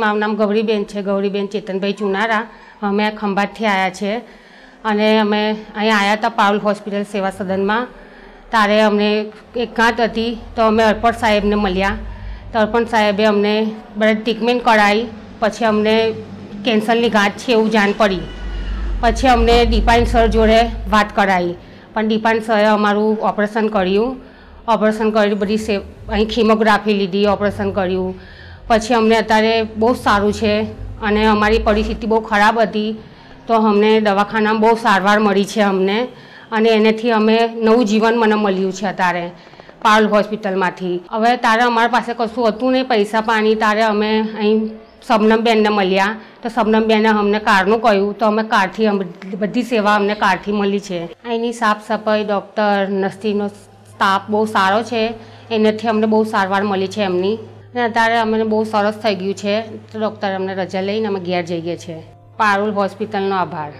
મારું નામ ગૌરીબેન છે, ગૌરીબેન ચેતનભાઈ ચુનારા. અમે ખંભાતથી આવ્યા છે અને અમે અહીં આવ્યા હતા પાઉલ હોસ્પિટલ સેવા સદનમાં. તારે અમને એક ગાંઠ હતી તો અમે અર્પણ સાહેબને મળ્યા. તો અર્પણ સાહેબે અમને બધા ટ્રીટમેન્ટ કરાવી, પછી અમને કેન્સરની ગાંઠ છે એવું જાણ પડી. પછી અમને દીપાન સર જોડે વાત કરાવી. પણ દીપાન સરે અમારું ઓપરેશન કર્યું. ઓપરેશન કર્યું બધી સે અહીં ખીમોગ્રાફી લીધી, ઓપરેશન કર્યું. પછી અમને અત્યારે બહુ સારું છે અને અમારી પરિસ્થિતિ બહુ ખરાબ હતી. તો અમને દવાખાનામાં બહુ સારવાર મળી છે અમને અને એનાથી અમે નવું જીવન મને મળ્યું છે અત્યારે પાવલ હોસ્પિટલમાંથી. હવે તારે અમારા પાસે કશું હતું નહીં, પૈસા પાણી, તારે અમે અહીં સબનમબેનને મળ્યા. તો સબનમબેને અમને કારનું કહ્યું, તો અમે કારથી બધી સેવા અમને કારથી મળી છે. અહીંની સાફ સફાઈ ડૉક્ટર, નર્સીનો સ્ટાફ બહુ સારો છે. એનાથી અમને બહુ સારવાર મળી છે એમની. અને અત્યારે અમને બહુ સરસ થઈ ગયું છે. તો ડૉક્ટર અમને રજા લઈને અમે ઘેર જઈએ છીએ પારુલ હોસ્પિટલનો આભાર.